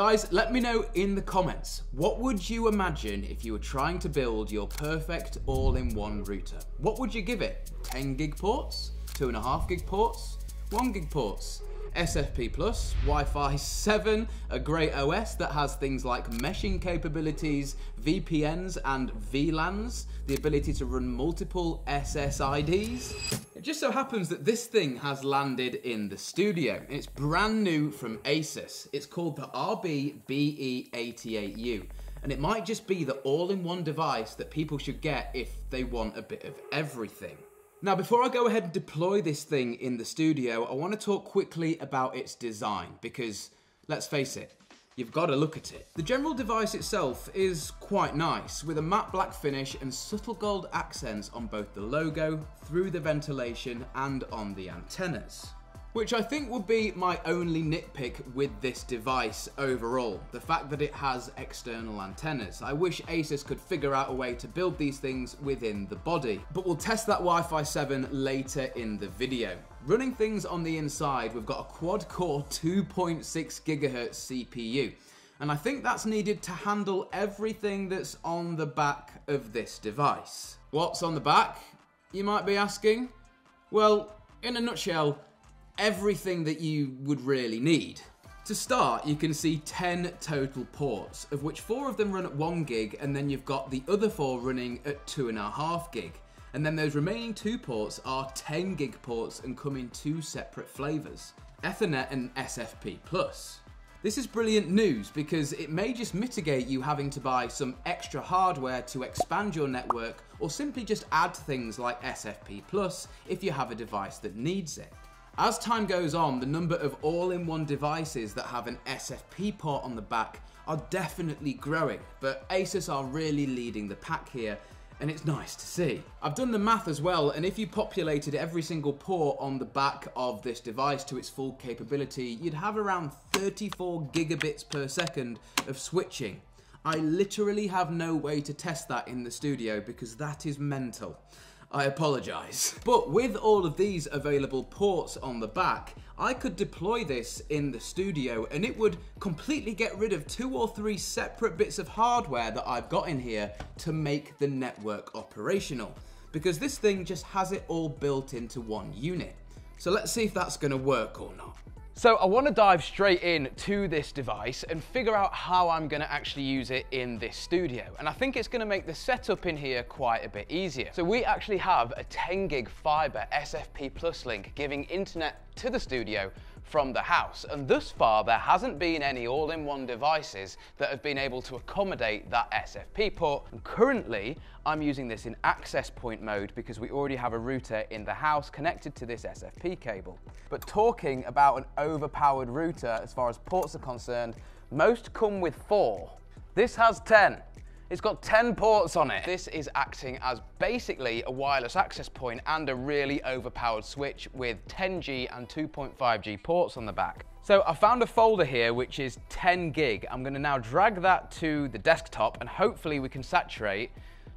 Guys, let me know in the comments, what would you imagine if you were trying to build your perfect all-in-one router? What would you give it? 10 gig ports? 2.5 gig ports? 1 gig ports? SFP Plus, Wi-Fi 7, a great OS that has things like meshing capabilities, VPNs and VLANs, the ability to run multiple SSIDs. It just so happens that this thing has landed in the studio. It's brand new from Asus. It's called the RBBE88U and it might just be the all-in-one device that people should get if they want a bit of everything. Now, before I go ahead and deploy this thing in the studio, I want to talk quickly about its design because, let's face it, you've got to look at it. The general device itself is quite nice, with a matte black finish and subtle gold accents on both the logo, through the ventilation, and on the antennas which I think would be my only nitpick with this device overall, the fact that it has external antennas. I wish Asus could figure out a way to build these things within the body, but we'll test that Wi-Fi 7 later in the video. Running things on the inside, we've got a quad-core 2.6 GHz CPU, and I think that's needed to handle everything that's on the back of this device. What's on the back, you might be asking? Well, in a nutshell, everything that you would really need. To start, you can see 10 total ports, of which 4 of them run at 1 gig, and then you've got the other 4 running at 2.5 gig. And then those remaining 2 ports are 10 gig ports and come in two separate flavours, Ethernet and SFP+. This is brilliant news because it may just mitigate you having to buy some extra hardware to expand your network or simply just add things like SFP Plus if you have a device that needs it. As time goes on, the number of all-in-one devices that have an SFP port on the back are definitely growing, but Asus are really leading the pack here and it's nice to see. I've done the math as well, and if you populated every single port on the back of this device to its full capability, you'd have around 34 gigabits per second of switching. I literally have no way to test that in the studio because that is mental. I apologise. But with all of these available ports on the back, I could deploy this in the studio and it would completely get rid of two or three separate bits of hardware that I've got in here to make the network operational. Because this thing just has it all built into one unit. So let's see if that's gonna work or not. So I want to dive straight in to this device and figure out how I'm going to actually use it in this studio. And I think it's going to make the setup in here quite a bit easier. So we actually have a 10 gig fiber SFP Plus link giving internet to the studio from the house. And thus far, there hasn't been any all-in-one devices that have been able to accommodate that SFP port. And currently, I'm using this in access point mode because we already have a router in the house connected to this SFP cable. But talking about an overpowered router as far as ports are concerned, most come with four. This has 10. It's got 10 ports on it. This is acting as basically a wireless access point and a really overpowered switch with 10G and 2.5G ports on the back. So I found a folder here which is 10 gig. I'm gonna now drag that to the desktop and hopefully we can saturate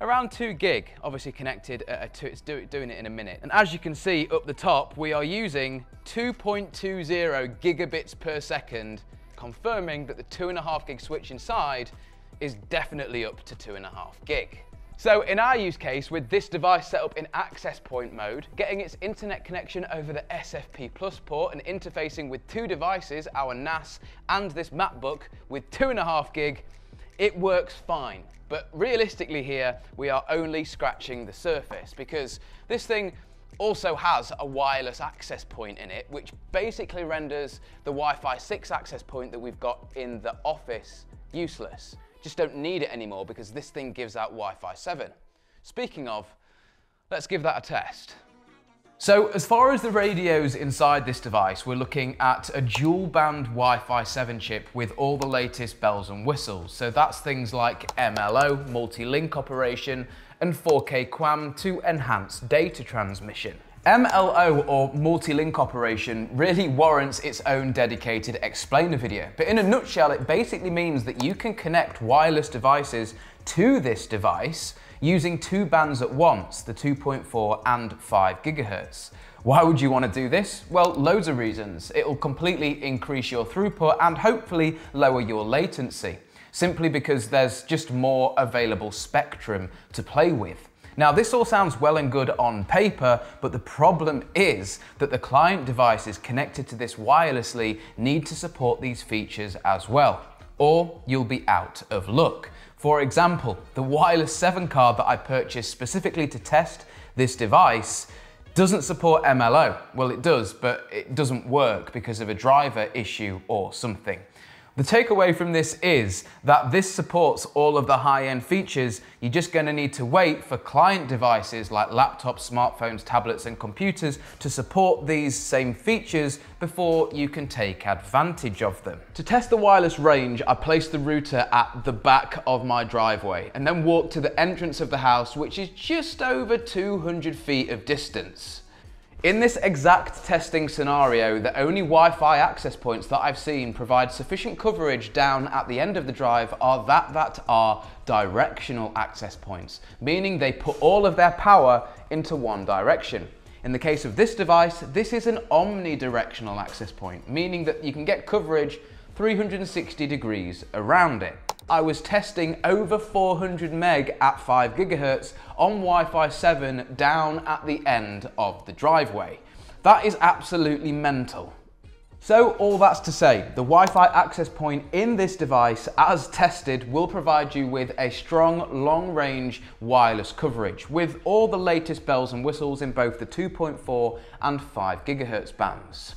around 2 gig, obviously connected uh, to it's do, doing it in a minute. And as you can see up the top, we are using 2.20 gigabits per second, confirming that the 2.5 gig switch inside is definitely up to 2.5 gig. So in our use case, with this device set up in access point mode, getting its internet connection over the SFP Plus port and interfacing with two devices, our NAS and this MacBook with 2.5 gig, it works fine. But realistically here, we are only scratching the surface because this thing also has a wireless access point in it, which basically renders the Wi-Fi 6 access point that we've got in the office useless just don't need it anymore because this thing gives out Wi-Fi 7. Speaking of, let's give that a test. So as far as the radios inside this device, we're looking at a dual band Wi-Fi 7 chip with all the latest bells and whistles. So that's things like MLO, multi-link operation, and 4K QAM to enhance data transmission. MLO or multi-link operation really warrants its own dedicated explainer video. But in a nutshell, it basically means that you can connect wireless devices to this device using two bands at once, the 2.4 and 5 gigahertz. Why would you want to do this? Well, loads of reasons. It'll completely increase your throughput and hopefully lower your latency, simply because there's just more available spectrum to play with. Now, this all sounds well and good on paper, but the problem is that the client devices connected to this wirelessly need to support these features as well, or you'll be out of luck. For example, the Wireless 7 card that I purchased specifically to test this device doesn't support MLO. Well, it does, but it doesn't work because of a driver issue or something. The takeaway from this is that this supports all of the high-end features. You're just going to need to wait for client devices like laptops, smartphones, tablets and computers to support these same features before you can take advantage of them. To test the wireless range, I placed the router at the back of my driveway and then walked to the entrance of the house, which is just over 200 feet of distance. In this exact testing scenario, the only Wi-Fi access points that I've seen provide sufficient coverage down at the end of the drive are that that are directional access points, meaning they put all of their power into one direction. In the case of this device, this is an omnidirectional access point, meaning that you can get coverage 360 degrees around it. I was testing over 400 meg at 5 gigahertz on Wi-Fi 7 down at the end of the driveway. That is absolutely mental. So all that's to say, the Wi-Fi access point in this device, as tested, will provide you with a strong long-range wireless coverage with all the latest bells and whistles in both the 2.4 and 5 gigahertz bands.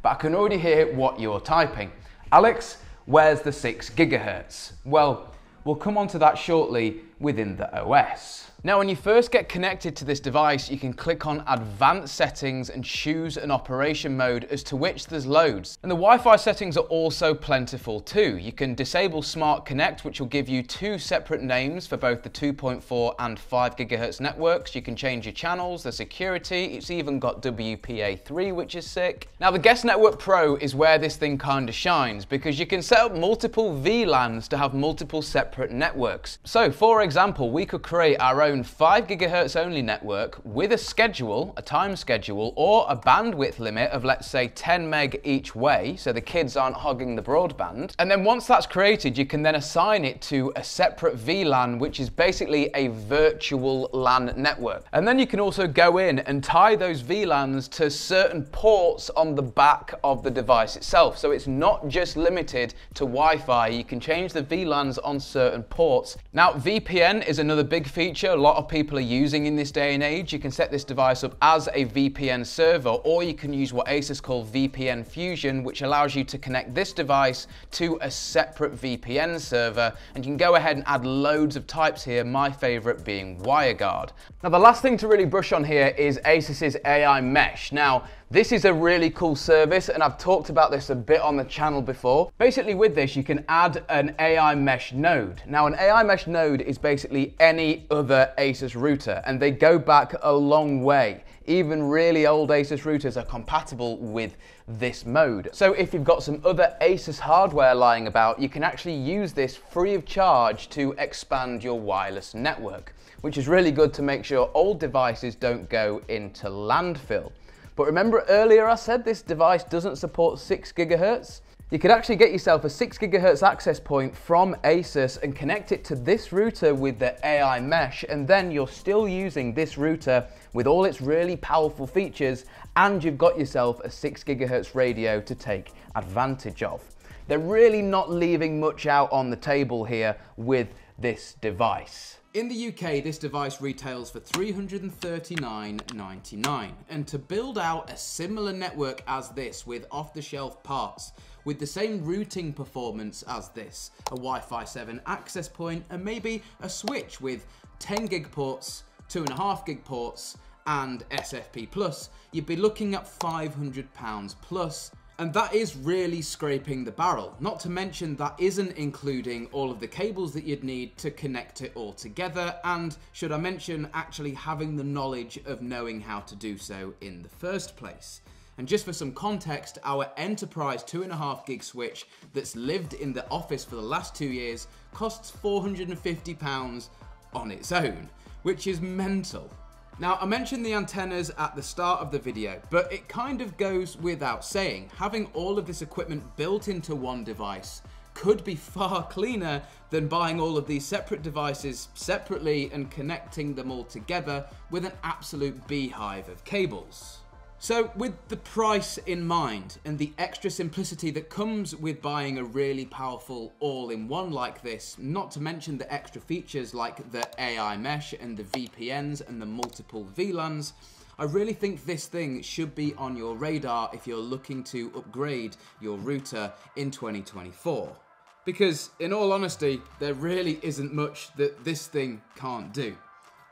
But I can already hear what you're typing. Alex, Where's the 6 gigahertz? Well, we'll come on to that shortly within the OS. Now, when you first get connected to this device, you can click on Advanced Settings and choose an operation mode as to which there's loads. And the Wi-Fi settings are also plentiful too. You can disable Smart Connect, which will give you two separate names for both the 2.4 and 5 gigahertz networks. You can change your channels, the security. It's even got WPA3, which is sick. Now, the Guest Network Pro is where this thing kind of shines because you can set up multiple VLANs to have multiple separate networks. So, for example, we could create our own own 5 gigahertz only network with a schedule, a time schedule, or a bandwidth limit of let's say 10 meg each way, so the kids aren't hogging the broadband. And then once that's created, you can then assign it to a separate VLAN, which is basically a virtual LAN network. And then you can also go in and tie those VLANs to certain ports on the back of the device itself. So it's not just limited to Wi-Fi, you can change the VLANs on certain ports. Now VPN is another big feature lot of people are using in this day and age. You can set this device up as a VPN server, or you can use what Asus call VPN Fusion, which allows you to connect this device to a separate VPN server, and you can go ahead and add loads of types here, my favorite being WireGuard. Now, the last thing to really brush on here is Asus's AI Mesh. Now, this is a really cool service and I've talked about this a bit on the channel before. Basically with this you can add an AI mesh node. Now an AI mesh node is basically any other Asus router and they go back a long way. Even really old Asus routers are compatible with this mode. So if you've got some other Asus hardware lying about, you can actually use this free of charge to expand your wireless network, which is really good to make sure old devices don't go into landfill. But remember earlier I said this device doesn't support 6 gigahertz? You could actually get yourself a 6 gigahertz access point from Asus and connect it to this router with the AI mesh and then you're still using this router with all its really powerful features and you've got yourself a 6 gigahertz radio to take advantage of. They're really not leaving much out on the table here with this device. In the UK, this device retails for $339.99, and to build out a similar network as this with off-the-shelf parts, with the same routing performance as this, a Wi-Fi 7 access point, and maybe a switch with 10 gig ports, 2.5 gig ports, and SFP+, you'd be looking at £500 plus and that is really scraping the barrel. Not to mention that isn't including all of the cables that you'd need to connect it all together. And should I mention actually having the knowledge of knowing how to do so in the first place. And just for some context, our enterprise 2.5 gig switch that's lived in the office for the last two years costs £450 on its own, which is mental. Now, I mentioned the antennas at the start of the video, but it kind of goes without saying. Having all of this equipment built into one device could be far cleaner than buying all of these separate devices separately and connecting them all together with an absolute beehive of cables. So, with the price in mind and the extra simplicity that comes with buying a really powerful all in one like this, not to mention the extra features like the AI mesh and the VPNs and the multiple VLANs, I really think this thing should be on your radar if you're looking to upgrade your router in 2024. Because, in all honesty, there really isn't much that this thing can't do.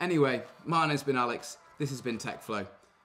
Anyway, my name's been Alex, this has been TechFlow